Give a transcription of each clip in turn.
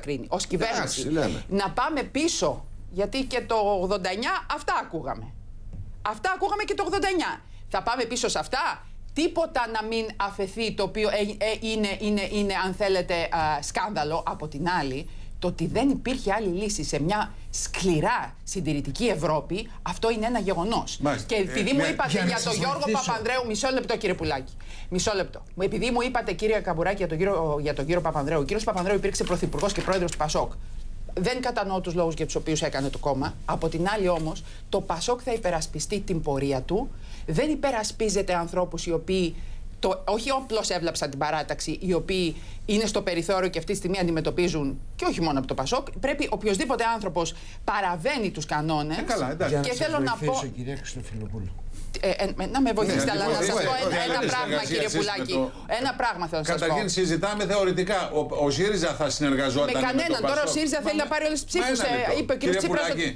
κρίνει. Ω κυβέρνηση. Εντάξει, λέμε. Να πάμε πίσω. Γιατί και το 89 αυτά ακούγαμε. Αυτά ακούγαμε και το 89. Θα πάμε πίσω σε αυτά. Τίποτα να μην αφαιθεί το οποίο ε, ε, είναι, είναι, είναι αν θέλετε α, σκάνδαλο από την άλλη. Το ότι δεν υπήρχε άλλη λύση σε μια σκληρά συντηρητική Ευρώπη, αυτό είναι ένα γεγονός. Μάλιστα. Και επειδή Ε, μου ναι, είπατε για για, να τον σας Γιώργο βοηθήσω. Παπανδρέου, μισό λεπτό κύριε Πουλάκη. Μισό λεπτό. Μου- Επειδή μου είπατε κύριε Καμπουράκη για τον κύριο, για τον κύριο Παπανδρέου, ο κύριος Παπανδρέου υπήρξε πρωθυπουργός και πρόεδρος του Πασόκ. Δεν κατανοώ τους λόγους για τους οποίους έκανε το κόμμα. Από την άλλη όμως, το Πασόκ θα υπερασπιστεί την πορεία του. Δεν υπερασπίζεται ανθρώπους οι οποίοι το, όχι απλώς έβλαψαν την παράταξη, οι οποίοι είναι στο περιθώριο και αυτή τη στιγμή αντιμετωπίζουν και όχι μόνο από το Πασόκ. Πρέπει οποιοδήποτε άνθρωπος παραβαίνει τους κανόνες. Ε, καλά, εντάξει. Για Και να σας θέλω να βοηθήσω, πω. κυρία Χριστοφιλοπούλου. Ε, ε, να με βοηθήσετε, Ναι, αλλά να λοιπόν, σας όχι, πω όχι, ένα, δεν ένα είναι πράγμα, συνεργασία κύριε εσείς με Πουλάκη. το- Ένα πράγμα θέλω να σας πω. Καταρχήν συζητάμε θεωρητικά. Ο, ο ΣΥΡΙΖΑ θα συνεργαζόταν Με με, κανέναν. το Τώρα ο Πασόκ. ΣΥΡΙΖΑ θέλει Μα- να πάρει όλες τις Μα ψήφους, ένα ε, λεπτό. είπε ο κ. Κύριε Τσίπρας Πουλάκη,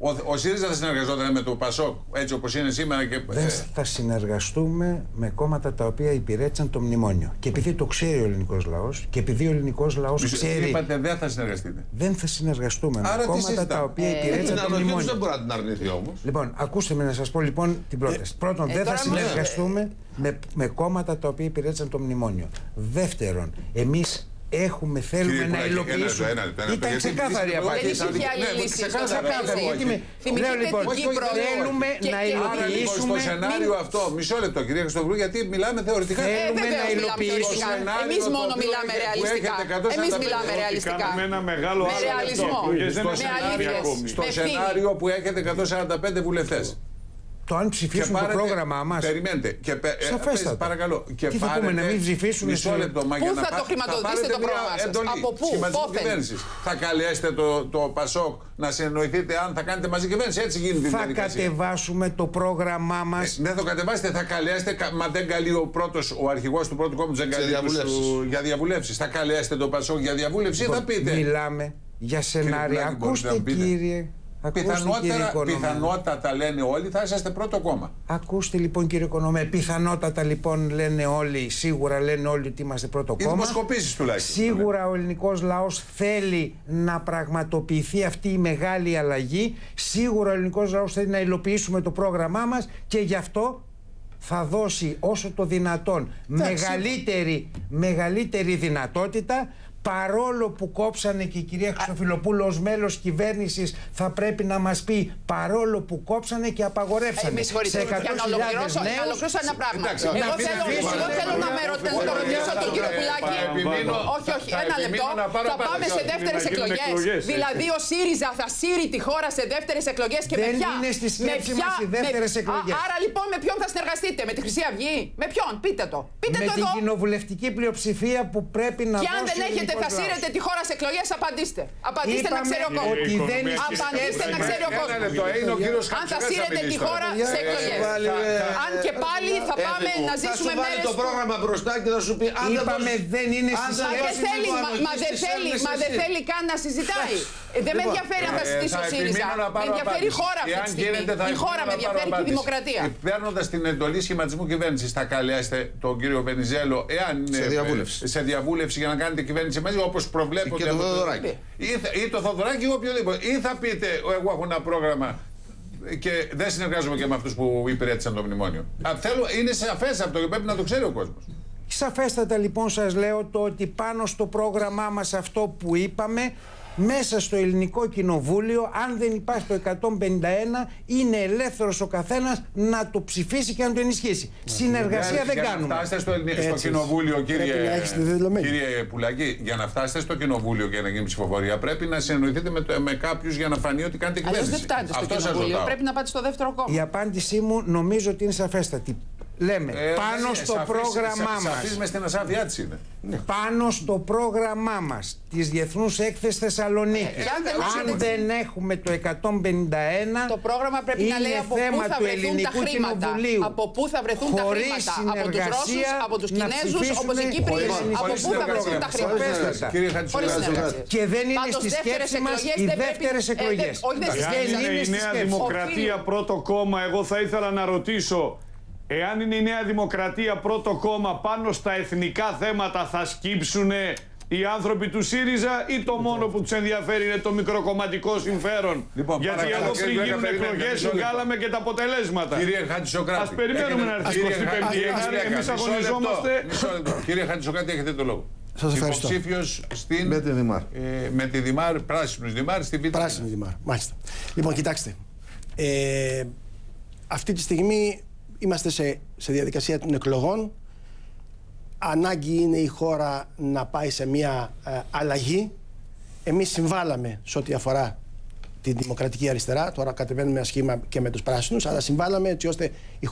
ο, ο ΣΥΡΙΖΑ θα συνεργαζόταν με το ΠΑΣΟΚ έτσι όπως είναι σήμερα και. Δεν ε, θα συνεργαστούμε με κόμματα τα οποία υπηρέτησαν το μνημόνιο. Και επειδή το ξέρει ο ελληνικός λαός και επειδή ο ελληνικός λαός μισό- ξέρει. Είπατε δεν θα συνεργαστείτε. Δεν θα συνεργαστούμε Άρα με τι κόμματα συζητάμε; τα οποία Ε, Την υπηρέτησαν το ανοχή του μνημόνιο. δεν μπορεί να την αρνηθεί όμως. Λοιπόν, ακούστε με να σας πω λοιπόν την πρόταση. Πρώτον, Ε, δεν θα τώρα μας- συνεργαστούμε με, με κόμματα τα οποία υπηρέτησαν το μνημόνιο. Δεύτερον, εμείς έχουμε, θέλουμε Κύριε να Πουλάκη, ένα λεπτό, υλοποιήσουμε. ένα λεπτό, ένα λεπτό, Ήταν γιατί ξεκάθαρη η επειδή απάντηση. Δεν υπήρχε άλλη Ναι, λύση στο ξεκάθαρα, τραπέζι. όχι. Γιατί με- Θυμηθείτε λέω, λοιπόν, την όχι, Κύπρο. όχι, θέλουμε και- να και- Άρα λοιπόν υλοποιήσουμε. στο σενάριο μην- αυτό, μισό λεπτό κυρία Χριστοδουλού, γιατί μιλάμε θεωρητικά. Ε, Ε, Θέλουμε βεβαίως να μιλάμε υλοποιήσουμε. θεωρητικά. σενάριο Εμείς το μόνο οποίο μιλάμε έχετε- που ρεαλιστικά. έχετε 145 Εμείς μιλάμε ότι ρεαλιστικά. κάνουμε ένα μεγάλο Με άλμα ρεαλισμό. λεπτό. Εκλογές δεν Στο έχουν σενάριο, γίνει αλήθειες. ακόμη. στο Με σενάριο που έχετε 145 βουλευτές. Το αν ψηφίσουν το πρόγραμμά μας. Περιμένετε. Και, πε- ε, Σαφέστατα. πες, παρακαλώ. Και Τι θα πούμε, να μην ψηφίσουν Μισό σε- λεπτό. Μα Πού για να θα το πά- χρηματοδοτήσετε πάρετε το μια πρόγραμμα σας; εντολή Από πού, σχηματισμού πόθεν; κυβέρνησης. Θα καλέσετε το, το ΠΑΣΟΚ να συνεννοηθείτε αν θα κάνετε μαζί κυβέρνηση. Έτσι γίνεται η Θα διαδικασία. κατεβάσουμε το πρόγραμμά μας. Ε, Δεν θα το κατεβάσετε, θα καλέσετε. κα- Μα δεν καλεί ο πρώτο, ο αρχηγός του πρώτου κόμματος δεν Σε καλεί τους, διαβουλεύσεις. του- για διαβουλεύσεις. Θα καλέσετε το Πασόκ για διαβούλευση ή θα πείτε. Μιλάμε για σενάρια. Πουλάκη, μπορείτε Ακούστε, να πείτε. κύριε. Ακούστε, κύριε Πιθανότερα, Οικονομέ. πιθανότατα λένε όλοι θα είσαστε πρώτο κόμμα. Ακούστε λοιπόν κύριε Οικονομέ, πιθανότατα λοιπόν λένε όλοι, σίγουρα λένε όλοι ότι είμαστε πρώτο Οι κόμμα. δημοσκοπήσεις τουλάχιστον. Σίγουρα ο ελληνικός λαός θέλει να πραγματοποιηθεί αυτή η μεγάλη αλλαγή. Σίγουρα ο ελληνικός λαός θέλει να υλοποιήσουμε το πρόγραμμά μας και γι' αυτό θα δώσει όσο το δυνατόν μεγαλύτερη, μεγαλύτερη δυνατότητα παρόλο που κόψανε και η κυρία Χρυσοφιλοπούλου ως μέλος κυβέρνησης θα πρέπει να μας πει παρόλο που κόψανε και απαγορεύσανε Ε, με συγχωρείτε, σε για να 100.000 ολοκληρώσω, να νέους ολοκληρώσω ένα πράγμα. Εντάξει, Εγώ να θέλω, μην εγώ θέλω να με ρω- να το ρωτήσω τον κύριο Πουλάκη. επιμείνω- Όχι, όχι, θα ένα επιμείνω λεπτό. να πάρω Θα απάντηση. πάμε σε Όχι, δεύτερες να γίνουν εκλογές. εκλογές, έτσι. Δηλαδή ο ΣΥΡΙΖΑ θα σύρει τη χώρα σε δεύτερες εκλογές και με Δεν ποια. είναι στη με σκέψη ποια- μας οι με- δεύτερες Α, εκλογές. Άρα λοιπόν με ποιον θα συνεργαστείτε, με τη Χρυσή Αυγή, με ποιον, πείτε το. Πείτε με το την εδώ. κοινοβουλευτική πλειοψηφία που πρέπει να Και αν δώσει δεν ο έχετε, ελληνικός θα λαός. σύρετε τη χώρα σε εκλογές, απαντήστε. Απαντήστε να Είπαμε ξέρει ο κόσμος. ότι δεν είναι στη Απαντήστε σκέψη να μας. ξέρει ο Ένα κόσμος. λεπτό, είναι ο κύριος Αν θα σύρετε τη χώρα σε εκλογές. Αν και πάλι θα πάμε να Θα σου ζήσουμε βάλει μέρες το που- πρόγραμμα μπροστά και θα σου πει αν δεν Είπαμε δώσεις- δεν είναι αν στη δεν Μα δεν δώσεις θέλει, λίγο μα, ανοχή μα δεν στις θέλει, Έλληνες μα δεν εσύ. θέλει καν να συζητάει. Ε, δεν με Λοιπόν, ενδιαφέρει αν θα Ε, συζητήσει ο θα ΣΥΡΙΖΑ. επιμείνω να Με πάρω ενδιαφέρει η απάντηση. χώρα αυτή Εάν τη στιγμή. γίνεται, θα Η χώρα με επιμείνω να πάρω ενδιαφέρει και η απάντηση. δημοκρατία. Παίρνοντας την εντολή σχηματισμού κυβέρνησης, θα καλέσετε τον κύριο Βενιζέλο, εάν είναι Σε διαβούλευση. ε, σε διαβούλευση για να κάνετε κυβέρνηση μαζί, όπως προβλέπονται. Και το από Θοδωράκη. Ή, θα- ή το Θοδωράκη ή οποιοδήποτε. Ή θα πείτε, εγώ έχω ένα πρόγραμμα και δεν συνεργάζομαι και με αυτούς που υπηρέτησαν το μνημόνιο. Α, θέλω, είναι σαφές αυτό και πρέπει να το ξέρει ο κόσμος. Σαφέστατα λοιπόν σας λέω το ότι πάνω στο πρόγραμμά μας αυτό που είπαμε μέσα στο ελληνικό κοινοβούλιο αν δεν υπάρχει το 151 είναι ελεύθερος ο καθένας να το ψηφίσει και να το ενισχύσει. Συνεργασία δεν για κάνουμε. να φτάσετε στο, Ελληνι- στο Έτσι. κοινοβούλιο, κύριε, Πρέπει να έχεις τη δεδομένη. κύριε Πουλάκη, για να φτάσετε στο κοινοβούλιο και να γίνει ψηφοφορία, πρέπει να συνεννοηθείτε με, το- με κάποιους για να φανεί ότι κάνετε Αλλιώς κυβέρνηση. δεν φτάνετε στο Αυτό σας κοινοβούλιο. ρωτάω. Πρέπει να πάτε στο δεύτερο κόμμα. Η απάντησή μου νομίζω ότι είναι σαφέστατη. Λέμε Ε, πάνω δεν στο είναι, σαφής- πρόγραμμά σα- μας σαφής μες στην ασάφειά της είναι. πάνω στο πρόγραμμά μας της Διεθνούς Έκθεσης Θεσσαλονίκης Ε, αν δεν αν έχετε- δεν έχουμε το 151 Το πρόγραμμα πρέπει να είναι λέει από πού θέμα θα του βρεθούν τα Ελληνικού χρήματα. Κοινοβουλίου. Από πού θα βρεθούν τα Χωρίς χρήματα. Από τους Ρώσους, συνεργασία από τους να Κινέζους, ψηφίσουν όπως εκεί πριν. χωρίς Από Χωρίς πού θα βρεθούν τα συνεργασία. χρήματα. Σαφέστατα. Κύριε Χωρίς Χατζησουράτου. συνεργασία. Και δεν είναι Πάντως, στη δεύτερες σκέψη μας εκλογές οι δεν πρέπει- δεύτερες ε, εκλογές. δεν- όχι, δεν Εντάξει, στις Εάν δεν σκέψεις. είναι είναι η στη Νέα σκέψη. Δημοκρατία Οφείλει. πρώτο κόμμα, εγώ θα ήθελα να ρωτήσω Εάν είναι η Νέα Δημοκρατία πρώτο κόμμα πάνω στα εθνικά θέματα θα σκύψουνε οι άνθρωποι του ΣΥΡΙΖΑ ή το μόνο που τους ενδιαφέρει είναι το μικροκομματικό συμφέρον; Λοιπόν, Γιατί παρακαλώ, εδώ κύριε πριν γίνουν Γκρέκα, περιμένετε εκλογές μισό λεπτό. βγάλαμε και τα αποτελέσματα. Κύριε Χατζησοκράτη. Ας περιμένουμε να έρθει η 25η Γενάρη, εμείς αγωνιζόμαστε- Μισό λεπτό. Κύριε Χατζησοκράτη, έχετε το λόγο. Σας ευχαριστώ. Υποψήφιος στην. Με τη Δημάρ. ε, με τη Δημάρ, πράσινου Δημάρ, στη Β' Πράσινη Δημάρ. Μάλιστα. Λοιπόν, κοιτάξτε. Ε, αυτή τη στιγμή είμαστε σε, σε διαδικασία των εκλογών. Ανάγκη είναι η χώρα να πάει σε μια ε, αλλαγή. Εμείς συμβάλαμε σε ό,τι αφορά τη δημοκρατική αριστερά. Τώρα κατεβαίνουμε ένα σχήμα και με τους πράσινους, αλλά συμβάλαμε έτσι ώστε η